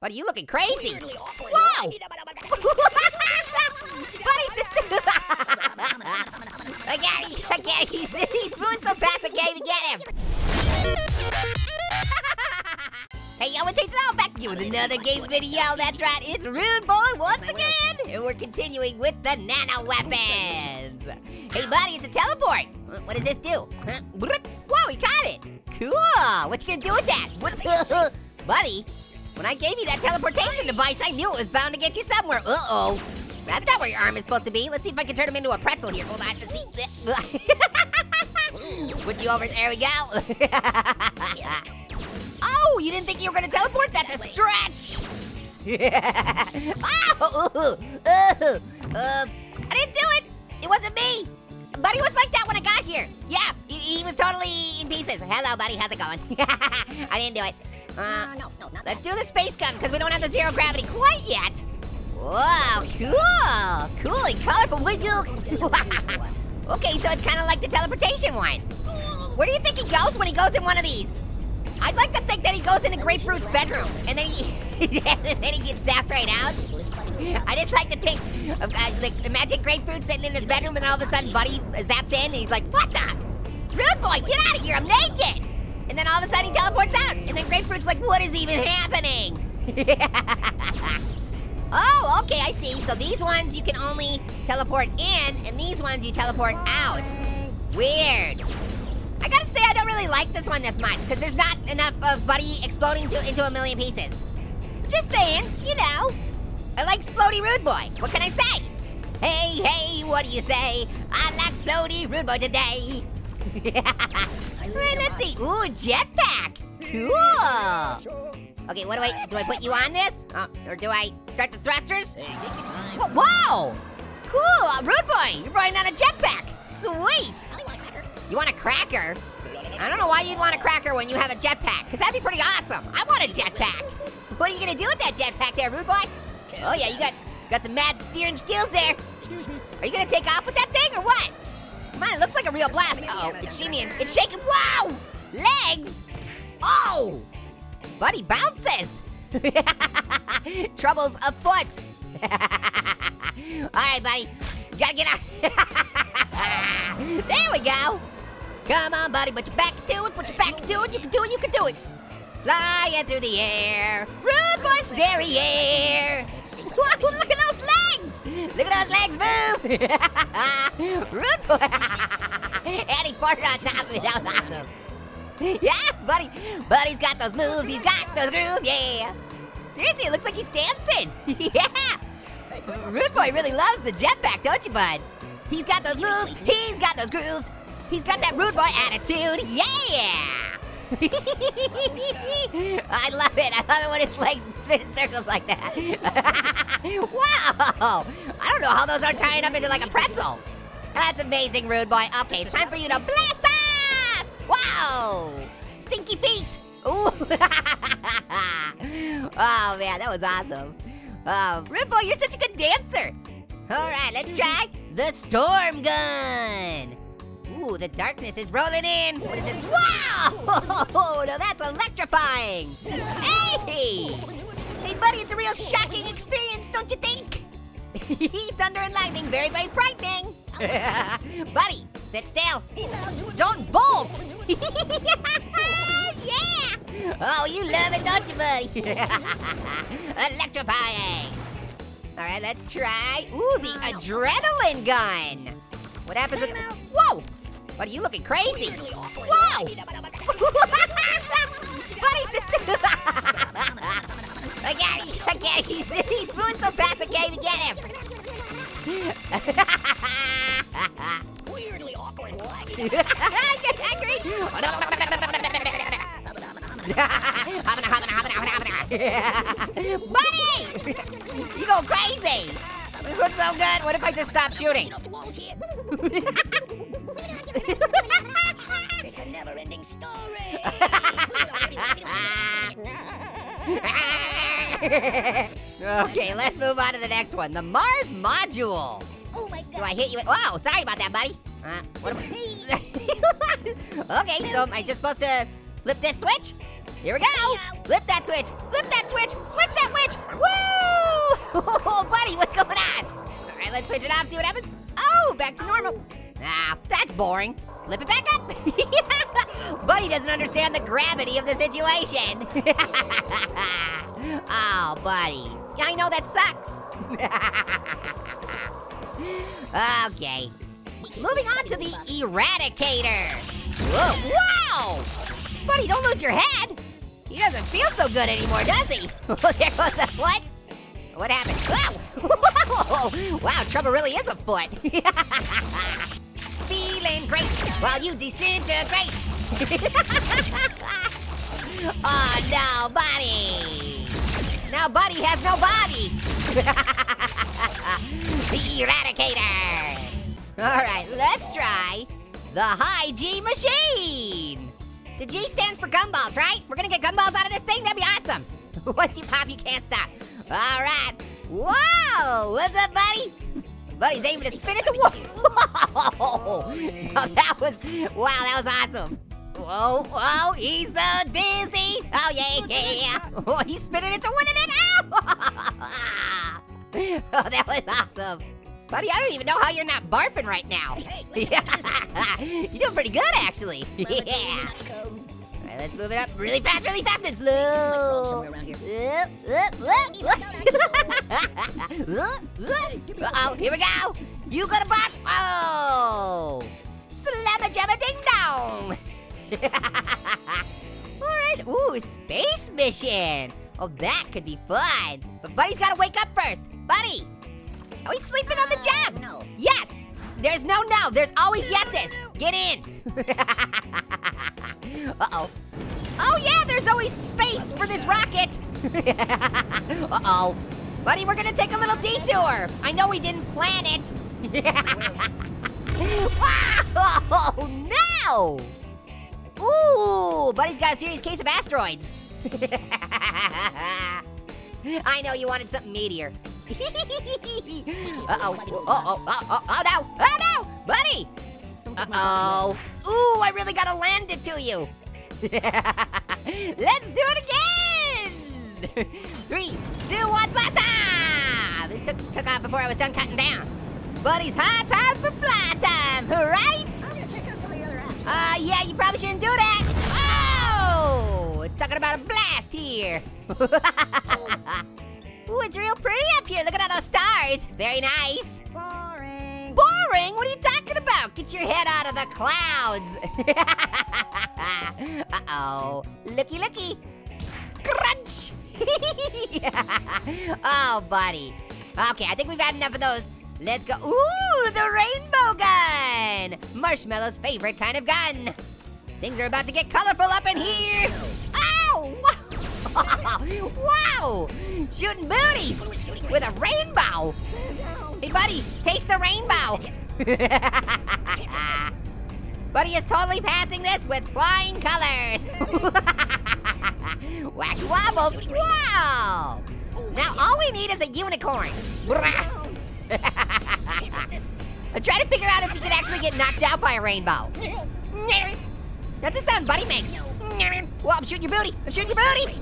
What are you looking crazy? Whoa! Buddy, sister! I got him! I got him! He's, he's moving so fast I can't even get him! hey, yo, it's Ethan back to you with another game video. That's right, it's Rude Boy once again! And we're continuing with the nano weapons! Hey, buddy, it's a teleport! What does this do? Huh? Whoa, he caught it! Cool! What you gonna do with that? What buddy, when I gave you that teleportation device, I knew it was bound to get you somewhere. Uh-oh. That's not where your arm is supposed to be. Let's see if I can turn him into a pretzel here. Hold on. Let's see. Put you over. There we go. oh, you didn't think you were gonna teleport? That's a stretch. oh, uh, uh, I didn't do it. It wasn't me. Buddy was like that when I got here. Yeah, he, he was totally in pieces. Hello, buddy. How's it going? I didn't do it. Uh, no, no, Let's do the space gun, because we don't have the zero gravity quite yet. Wow, cool. Cool and colorful. Okay, so it's kind of like the teleportation one. Where do you think he goes when he goes in one of these? I'd like to think that he goes into Grapefruit's bedroom, and then he, and then he gets zapped right out. I just like to think of uh, like the magic grapefruit sitting in his bedroom, and then all of a sudden Buddy zaps in, and he's like, "What the? Rude boy, get out of here! I'm naked!" And then all of a sudden he teleports out, and then Grapefruit's like, "What is even happening?" oh, okay, I see. So these ones you can only teleport in, and these ones you teleport out. Weird. I gotta say, I don't really like this one this much, because there's not enough of Buddy exploding to, into a million pieces. Just saying, you know. I like Splody Rude Boy. What can I say? Hey, hey, what do you say? I like Splody Rude Boy today. Alright, let's see. Ooh, jetpack. Cool. Okay, what do I, do I put you on this? Oh, or do I start the thrusters? Whoa, wow. Cool, uh, Rude Boy, you're riding on a jetpack. Sweet. You want a cracker? I don't know why you'd want a cracker when you have a jetpack, because that'd be pretty awesome. I want a jetpack. What are you gonna do with that jetpack there, rude boy? Oh yeah, you got got some mad steering skills there. Are you gonna take off with that thing or what? It looks like a real blast. Uh oh, it's shimmying, it's shaking. Wow! Legs! Oh! Buddy bounces! Trouble's afoot. All right, buddy, you gotta get out. there we go. Come on, buddy, put your back to it, put your back to it. You can do it, you can do it. Flying through the air. Rude boy's derriere. Whoa, look at legs. Look at those legs move. Rude boy. and he farted on top of. That was awesome. Yeah, buddy. Buddy's got those moves. He's got those grooves. Yeah. Seriously, it looks like he's dancing. yeah. Rude boy really loves the jetpack, don't you, bud? He's got those moves. He's got those grooves. He's got that rude boy attitude. Yeah. I love it. I love it when his legs spin in circles like that. wow. I don't know how those are tying up into like a pretzel. That's amazing, rude boy. Okay, it's time for you to blast off. Wow. Stinky feet. Ooh. oh man, that was awesome. Oh, rude boy, you're such a good dancer. All right, let's try the storm gun. Ooh, the darkness is rolling in. What is this? Wow! Now that's electrifying. Hey! Buddy, it's a real shocking experience, don't you think? Thunder and lightning, very, very frightening. buddy, sit still. Don't bolt. yeah! Oh, you love it, don't you, buddy? Electrifying. All right, let's try. Ooh, the adrenaline gun. What happens with? Whoa! What are you looking crazy? Whoa! Buddy, sister! I got him! I got him! He's, he's moving so fast I can't even get him! Weirdly awkward. What? I get angry! Buddy! You go crazy! This looks so good. What if I just stop shooting? Get off the walls here. it's a never-ending story. okay, let's move on to the next one. The Mars module. oh my god. Do. I hit you? Whoa, sorry about that, buddy. Uh, what am I? okay, so am I just supposed to flip this switch? Here we go. Flip that switch. Flip that switch. Switch that switch. Woo! Oh, buddy, what's going on? All right, let's switch it off, see what happens. Oh, back to normal. Ah, that's boring. Flip it back up. buddy doesn't understand the gravity of the situation. oh, buddy. I know that sucks. okay. Moving on to the Eradicator. Whoa, wow! Buddy, don't lose your head. He doesn't feel so good anymore, does he? there goes the foot. What happened? Wow! wow, trouble really is afoot. Feeling great while you disintegrate. oh no, buddy. Now buddy has no body. the Eradicator. All right, let's try the high G machine. The G stands for gumballs, right? We're gonna get gumballs out of this thing, that'd be awesome. Once you pop, you can't stop. All right. Whoa, what's up, buddy? Buddy's aiming to spin it to whoa. Oh, that was, wow, that was awesome. Whoa, whoa, he's so dizzy. Oh, yeah, yeah. Oh, he's spinning it to winning it. Ow. oh, that was awesome. Buddy, I don't even know how you're not barfing right now. you're doing pretty good, actually. yeah. All right, let's move it up really fast, really fast and slow. Somewhere around here. Uh-oh, here we go. You got a bop. Oh. All right, ooh, space mission. Oh, that could be fun. But Buddy's gotta wake up first. Buddy. Oh, he's sleeping on the uh, job. No. Yes. There's no no. There's always yeses. Get in. Uh-oh. Oh yeah, there's always space for this rocket. Uh-oh. Buddy, we're gonna take a little detour. I know we didn't plan it. wow, oh, no! Ooh, Buddy's got a serious case of asteroids. I know you wanted something meteor. Uh-oh, uh-oh, uh-oh, oh no, oh no, Buddy! Uh-oh. Ooh, I really gotta land it to you. Let's do it again! Three, two, one, blast off! It took, took off before I was done cutting down. Buddy's high time for fly time, right? Uh, yeah, you probably shouldn't do that. Oh, talking about a blast here. Ooh, it's real pretty up here. Look at all those stars. Very nice. Boring. Boring? What are you talking about? Get your head out of the clouds. Uh-oh. Looky, looky. Crunch. oh, buddy. Okay, I think we've had enough of those. Let's go. Ooh, the rainbow gun. Marshmallow's favorite kind of gun. Things are about to get colorful up in here. Ow! Oh, wow! Shooting booties with a rainbow. Hey, buddy, taste the rainbow. buddy is totally passing this with flying colors. Wacky wobbles. Wow! Now all we need is a unicorn. I'm trying to figure out if you can actually get knocked out by a rainbow. That's the sound Buddy makes. Well, I'm shooting your booty. I'm shooting your booty.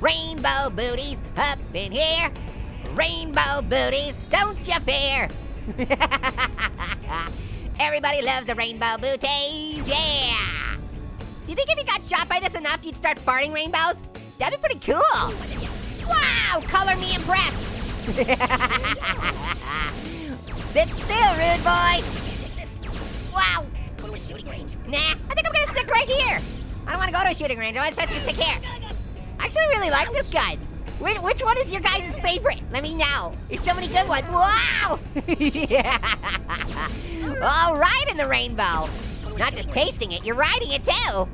Rainbow booties up in here. Rainbow booties, don't you fear. Everybody loves the rainbow booties, yeah. Do you think if you got shot by this enough, you'd start farting rainbows? That'd be pretty cool. Wow, color me impressed. Sit still, rude boy. Wow. Go to a shooting range. Nah, I think I'm gonna stick right here. I don't wanna go to a shooting range. I wanna to stick here. I actually really like this gun. Which, which one is your guys' favorite? Let me know. There's so many good ones. Wow! yeah. All right in the rainbow. Not just tasting it, you're riding it too.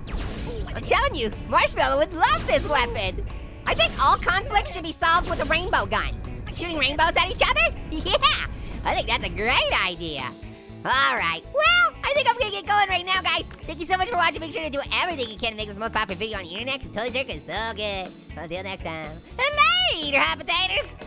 I'm telling you, Marshmallow would love this weapon. I think all conflicts should be solved with a rainbow gun. Shooting rainbows at each other? Yeah, I think that's a great idea. All right, well, I think I'm gonna get going right now, guys. Thank you so much for watching. Make sure to do everything you can to make this most popular video on the internet. Cause Totally Jerk is so good. Until next time, later, hot potatoes.